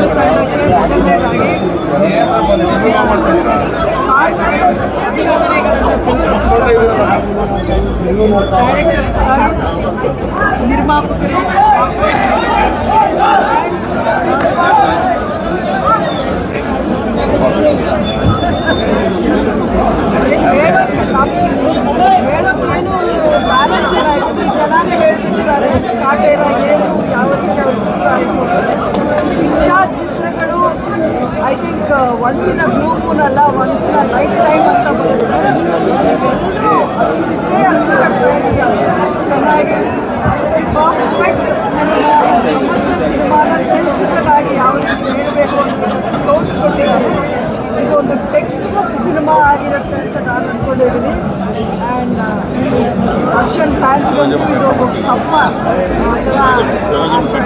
ಚಿತ್ರಗಳು ತಂಡಕ್ಕೆ ಮೊದಲನೇದಾಗಿ ಅಭಿನಂದನೆಗಳನ್ನು ತಿಳಿಸಲು ಡೈರೆಕ್ಟರ್ ತರುಣ್ ನಿರ್ಮಾಪಕರು ಡಾಕ್ಟರ್ ವೆಂಕಟೇಶ್ ಹೇಳೋಕ್ಕೆ ತಪ್ಪು ಹೇಳೋಕ್ಕೇನು ಬ್ಯಾಲೆನ್ಸ್ ಏನಾಯ್ತದೆ ಜನನೇ ಹೇಳ್ಬಿಟ್ಟಿದ್ದಾರೆ ಕಾಟೇರ ಏನು ಯಾವ ರೀತಿ ಅವ್ರಿಗೆ ಇಷ್ಟ ಆಯಿತು once in a blue moon ಅಲ್ಲ once in a life time ಅಂತ ಬರುತ್ತೆ. ಎಲ್ಲರೂ ಅಷ್ಟೇ ಚೆನ್ನಾಗಿ ಪರ್ಫೆಕ್ಟ್ ಸಿನಿಮಾ ಕಮರ್ಷಿಯಲ್ ಸಿನಿಮಾನ ಸೆನ್ಸಿಬಲ್ ಆಗಿ ಯಾವ ರೀತಿ ಹೇಳಬೇಕು ಅಂತ ತೋರಿಸ್ಕೊಟ್ಟಿದ್ದಾರೆ. ಇದು ಒಂದು ಟೆಕ್ಸ್ಟ್ ಬುಕ್ ಸಿನಿಮಾ ಆಗಿರುತ್ತೆ ಅಂತ ನಾನು ಅಂದ್ಕೊಂಡಿದ್ದೀನಿ ಆ್ಯಂಡ್ ರಷ್ಯನ್ ಫ್ಯಾನ್ಸ್ಗಂತೂ ಇದು ಒಂದು ಹಬ್ಬ. ಆ ಥರ